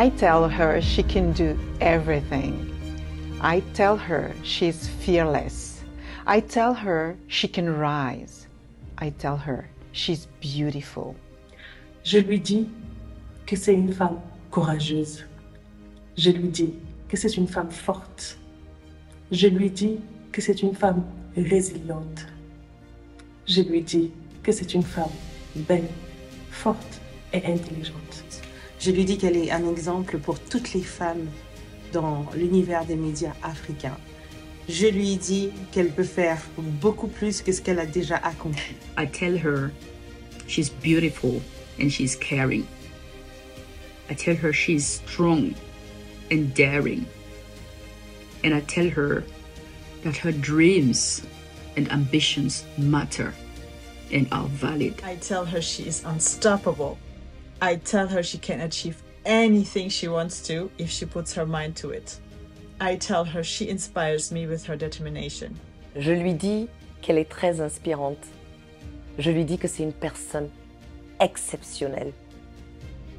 I tell her she can do everything. I tell her she's fearless. I tell her she can rise. I tell her she's beautiful. Je lui dis que c'est une femme courageuse. Je lui dis que c'est une femme forte. Je lui dis que c'est une femme résiliente. Je lui dis que c'est une femme belle, forte et intelligente. Je lui dis qu'elle est un exemple pour toutes les femmes dans l'univers des médias africains. Je lui dis qu'elle peut faire beaucoup plus que ce qu'elle a déjà accompli. I tell her she's beautiful and she's caring. I tell her she's strong and daring. And I tell her that her dreams and ambitions matter and are valid. I tell her she is unstoppable. I tell her she can achieve anything she wants to if she puts her mind to it. I tell her she inspires me with her determination. Je lui dis qu'elle est très inspirante. Je lui dis que c'est une personne exceptionnelle.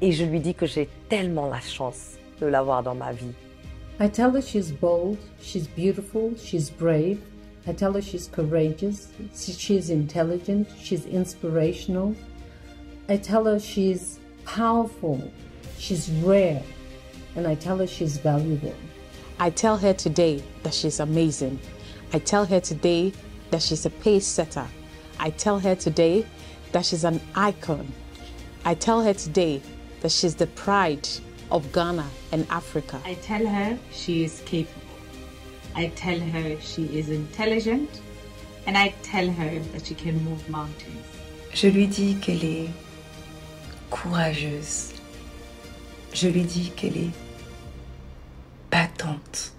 Et je lui dis que j'ai tellement la chance de l'avoir dans ma vie. I tell her she's bold, she's beautiful, she's brave. I tell her she's courageous, she's intelligent, she's inspirational. I tell her she's powerful, she's rare, and I tell her she's valuable. I tell her today that she's amazing. I tell her today that she's a pace setter. I tell her today that she's an icon. I tell her today that she's the pride of Ghana and Africa. I tell her she is capable. I tell her she is intelligent. And I tell her that she can move mountains. Je lui dis qu'elle est courageuse. Je lui dis qu'elle est battante.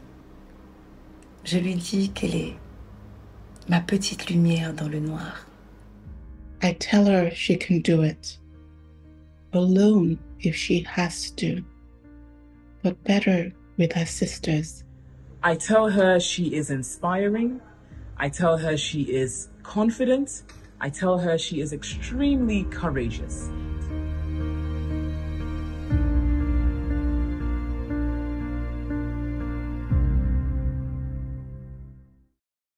Je lui dis qu'elle est ma petite lumière dans le noir. I tell her she can do it. Alone if she has to, but better with her sisters. I tell her she is inspiring. I tell her she is confident. I tell her she is extremely courageous.